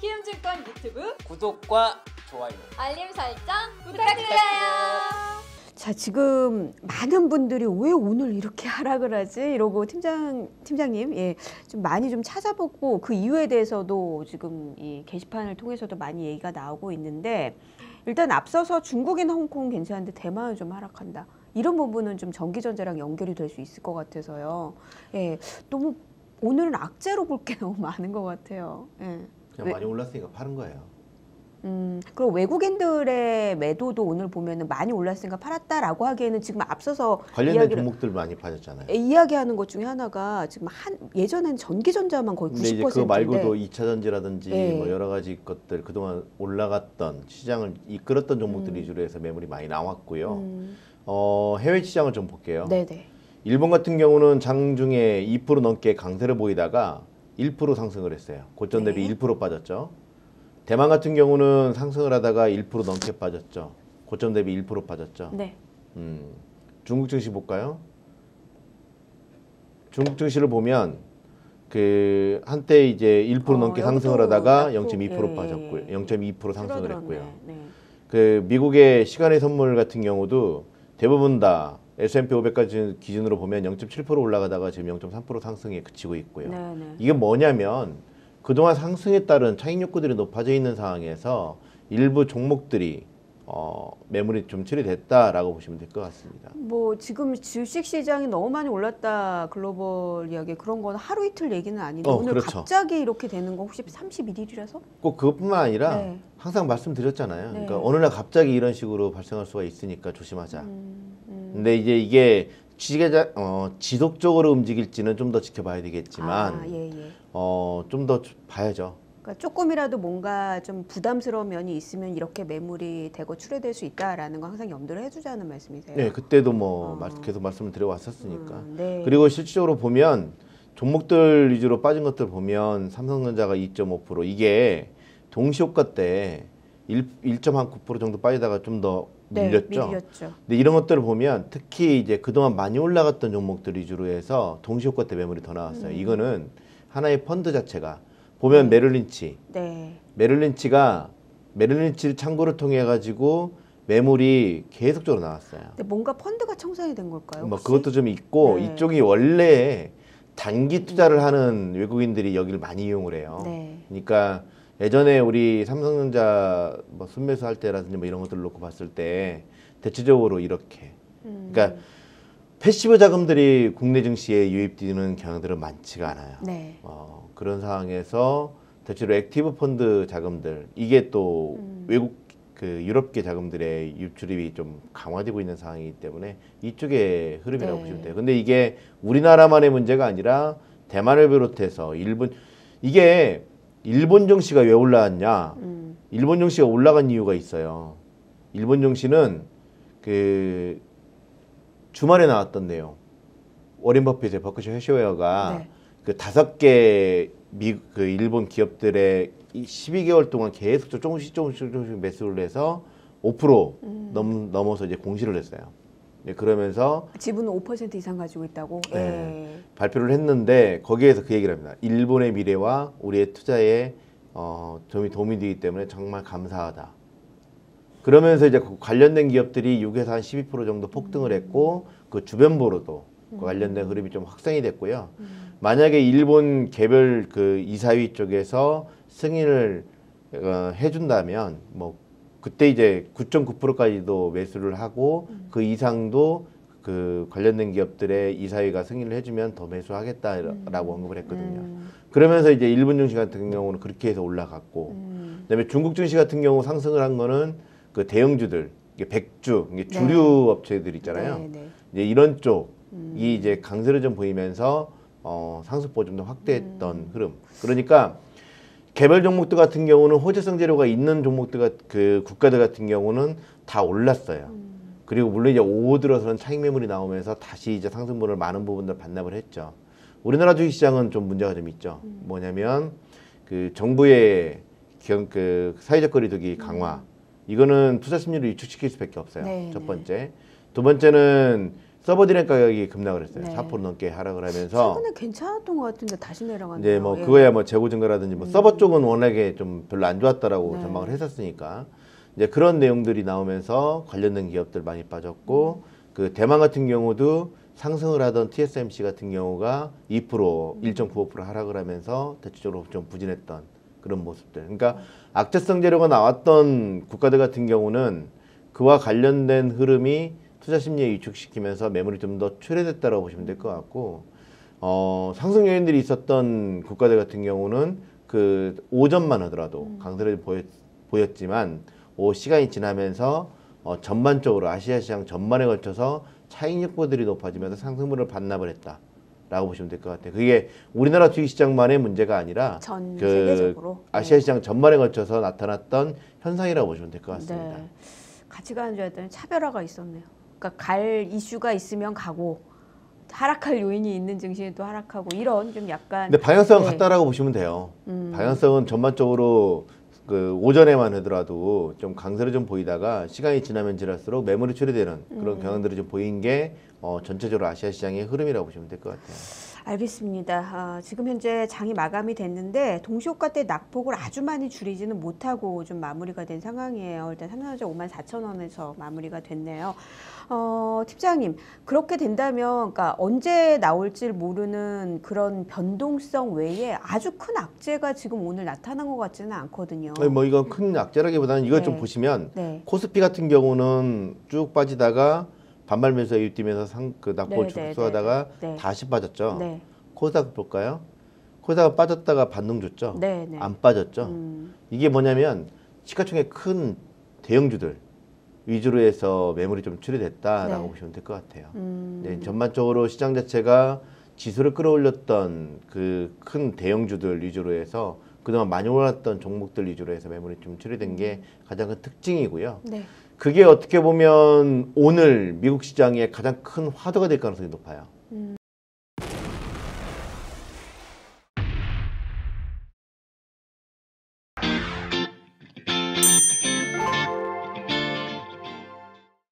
키움증권 유튜브 구독과 좋아요. 알림 설정 부탁드려요. 자, 지금 많은 분들이 왜 오늘 이렇게 하락을 하지? 이러고 팀장, 팀장님, 예, 좀 많이 좀 찾아보고 그 이유에 대해서도 지금 이 게시판을 통해서도 많이 얘기가 나오고 있는데 일단 앞서서 중국인 홍콩 괜찮은데 대만은 좀 하락한다. 이런 부분은 좀 전기전자랑 연결이 될 수 있을 것 같아서요. 예, 너무 오늘은 악재로 볼 게 너무 많은 것 같아요. 예. 그냥 왜- 많이 올랐으니까 파는 거예요. 음, 그리고 외국인들의 매도도 오늘 보면은 많이 올랐으니까 팔았다라고 하기에는 지금 앞서서 관련된 이야기를- 종목들 많이 빠졌잖아요. 에, 이야기하는 것 중에 하나가 지금 한 예전엔 전기전자만 거의 근데 이제 90%인데 그거 말고도 2차 전지라든지 네. 뭐 여러 가지 것들 그동안 올라갔던 시장을 이끌었던 종목들 음. 위주로 해서 매물이 많이 나왔고요. 음, 어, 해외 시장을 좀 볼게요. 네네. 일본 같은 경우는 장중에 2% 넘게 강세를 보이다가 1% 상승을 했어요. 고점 대비 네. 1% 빠졌죠. 대만 같은 경우는 상승을 하다가 1% 넘게 빠졌죠. 고점 대비 1% 빠졌죠. 네. 음, 중국 증시 볼까요? 중국 증시를 보면 그 한때 이제 1% 어, 넘게 상승을 하다가 약간 0.2% 예, 예, 빠졌고요. 예. 0.2% 상승을 줄어들었네. 했고요. 네. 그 미국의 시간의 선물 같은 경우도 대부분 다 S&P 500까지 기준으로 보면 0.7% 올라가다가 지금 0.3% 상승에 그치고 있고요. 네, 네. 이게 뭐냐면 그동안 상승에 따른 차익 욕구들이 높아져 있는 상황에서 일부 종목들이 어, 매물이 좀 처리됐다라고 보시면 될 것 같습니다. 뭐 지금 주식 시장이 너무 많이 올랐다 글로벌 이야기 그런 건 하루 이틀 얘기는 아닌데 어, 오늘 그렇죠. 갑자기 이렇게 되는 거 혹시 31일이라서? 꼭 그것뿐만 아니라 네. 항상 말씀드렸잖아요. 네. 그러니까 어느 날 갑자기 이런 식으로 발생할 수가 있으니까 조심하자. 음, 음. 근데 이제 이게 지계자, 어, 지속적으로 움직일지는 좀 더 지켜봐야 되겠지만 아, 예, 예. 어, 좀 더 봐야죠. 그러니까 조금이라도 뭔가 좀 부담스러운 면이 있으면 이렇게 매물이 되고 출회될 수 있다라는 거 항상 염두를 해주자는 말씀이세요. 네, 그때도 뭐 어. 말- 계속 말씀을 드려왔었으니까. 음, 네. 그리고 실질적으로 보면 종목들 위주로 빠진 것들 보면 삼성전자가 2.5% 이게 동시효과 때 1, 1.9% 정도 빠지다가 좀더 네, 밀렸죠. 밀렸죠. 근데 이런 것들을 보면 특히 이제 그동안 많이 올라갔던 종목들 위주로 해서 동시효과 때 매물이 더 나왔어요. 음. 이거는 하나의 펀드 자체가 보면 메릴린치, 네. 메릴린치가 메릴린치 창구를 통해 가지고 매물이 계속적으로 나왔어요. 근데 뭔가 펀드가 청산이 된 걸까요? 뭐 혹시? 그것도 좀 있고 네. 이쪽이 원래 단기 투자를 하는 외국인들이 여기를 많이 이용을 해요. 네. 그러니까 예전에 우리 삼성전자 뭐 순매수 할 때라든지 뭐 이런 것들 을 놓고 봤을 때 대체적으로 이렇게 음, 그러니까 passive 자금들이 국내 증시에 유입되는 경향들은 많지가 않아요. 네. 어, 그런 상황에서 대체로 active 펀드 자금들 이게 또 음. 외국 그 유럽계 자금들의 유출입이 좀 강화되고 있는 상황이기 때문에 이쪽의 흐름이라고 네. 보시면 돼요. 근데 이게 우리나라만의 문제가 아니라 대만을 비롯해서 일본 이게 일본 증시가 왜 올라왔냐? 음, 일본 증시가 올라간 이유가 있어요. 일본 증시는 그 주말에 나왔던 내용. 워렌 버핏의 버크셔 해쇼웨어가 네. 그 다섯 개 미 그 일본 기업들의 이 12개월 동안 계속 조금씩 조금씩 조금씩 매수를 해서 5% 음. 넘, 넘어서 이제 공시를 했어요. 네, 그러면서 지분은 5% 이상 가지고 있다고. 네. 예. 발표를 했는데 거기에서 그 얘기를 합니다. 일본의 미래와 우리의 투자에 어, 도움이, 도움이 되기 때문에 정말 감사하다. 그러면서 이제 그 관련된 기업들이 6에서 한 12% 정도 폭등을 했고 그 주변보로도 그 관련된 흐름이 좀 확산이 됐고요. 만약에 일본 개별 그 이사위 쪽에서 승인을 어, 해준다면 뭐 그때 이제 9.9%까지도 매수를 하고 그 이상도 그 관련된 기업들의 이사위가 승인을 해주면 더 매수하겠다라고 언급을 했거든요. 음, 그러면서 이제 일본 증시 같은 경우는 그렇게 해서 올라갔고, 음, 그다음에 중국 증시 같은 경우 상승을 한 거는 그 대형주들, 이게 백주, 이게 네. 주류 업체들 있잖아요. 네, 네. 이제 이런 쪽이 음. 이제 강세를 좀 보이면서 어, 상승폭을 좀더 확대했던 음. 흐름. 그러니까 개별 종목들 같은 경우는 호재성 재료가 있는 종목들 같, 그 국가들 같은 경우는 다 올랐어요. 음. 그리고 물론 이제 오후 들어서는 차익 매물이 나오면서 다시 이제 상승분을 많은 부분들 반납을 했죠. 우리나라 주식시장은 좀 문제가 좀 있죠. 음. 뭐냐면 그 정부의 경, 그 사회적 거리두기 강화 이거는 투자 심리를 위축시킬 수밖에 없어요. 네, 첫 네. 번째, 두 번째는 서버디램 가격이 급락을 했어요. 네. 4% 넘게 하락을 하면서 최근에 괜찮았던 것 같은데 다시 내려갔네요. 이제 뭐 예. 그거야 뭐 재고 증가라든지 뭐 음. 서버 쪽은 워낙에 좀 별로 안 좋았다라고 네. 전망을 했었으니까 이제 그런 내용들이 나오면서 관련된 기업들 많이 빠졌고 그 대만 같은 경우도 상승을 하던 TSMC 같은 경우가 2% 1.95% 하락을 하면서 대체적으로 좀 부진했던 그런 모습들. 그러니까 악재성 재료가 나왔던 국가들 같은 경우는 그와 관련된 흐름이 투자 심리에 위축시키면서 매물이 좀더 출회됐다라고 보시면 될 것 같고 어, 상승 요인들이 있었던 국가들 같은 경우는 그 오전만 하더라도 강세를 보였, 보였 지만 오 시간이 지나면서 어, 전반적으로 아시아 시장 전반에 걸쳐서 차익 욕보들이 높아지면서 상승분을 반납을 했다 라고 보시면 될 것 같아요. 그게 우리나라 주식시장만의 문제가 아니라 전 그 세계적으로 아시아 네. 시장 전반에 걸쳐서 나타났던 현상이라고 보시면 될 것 같습니다. 네. 같이 가는 줄 알았더니 차별화가 있었네요. 그러니까 갈 이슈가 있으면 가고 하락할 요인이 있는 증시는 또 하락하고 이런 좀 약간 근데 방향성은 네. 같다라고 보시면 돼요. 음. 방향성은 전반적으로 그 오전에만 하더라도 좀 강세를 좀 보이다가 시간이 지나면 지날수록 매물이 출회되는 그런 음. 경향들이 좀 보인 게 어, 전체적으로 아시아 시장의 흐름이라고 보시면 될 것 같아요. 알겠습니다. 아, 지금 현재 장이 마감이 됐는데 동시호가 때 낙폭을 아주 많이 줄이지는 못하고 좀 마무리가 된 상황이에요. 일단 삼성전자 5만 4천 원에서 마무리가 됐네요. 어, 팀장님 그렇게 된다면 그러니까 언제 나올지 모르는 그런 변동성 외에 아주 큰 악재가 지금 오늘 나타난 것 같지는 않거든요. 아니, 뭐 이건 큰 악재라기보다는 이걸 네. 좀 보시면 네. 코스피 같은 경우는 쭉 빠지다가 반발 매수에 유입되면서 상, 그 낙폭을 네, 네, 축소하다가 네, 네. 다시 빠졌죠. 네. 코스닥 볼까요? 코스닥 빠졌다가 반등 줬죠. 네, 네. 안 빠졌죠. 음, 이게 뭐냐면 시가총액 큰 대형주들 위주로 해서 매물이 좀 출회됐다라고 네. 보시면 될 것 같아요. 음. 네, 전반적으로 시장 자체가 지수를 끌어올렸던 그 큰 대형주들 위주로 해서 그동안 많이 올랐던 종목들 위주로 해서 매물이 좀 출회된 게 가장 큰 특징이고요. 네. 그게 어떻게 보면 오늘 미국 시장의 가장 큰 화두가 될 가능성이 높아요.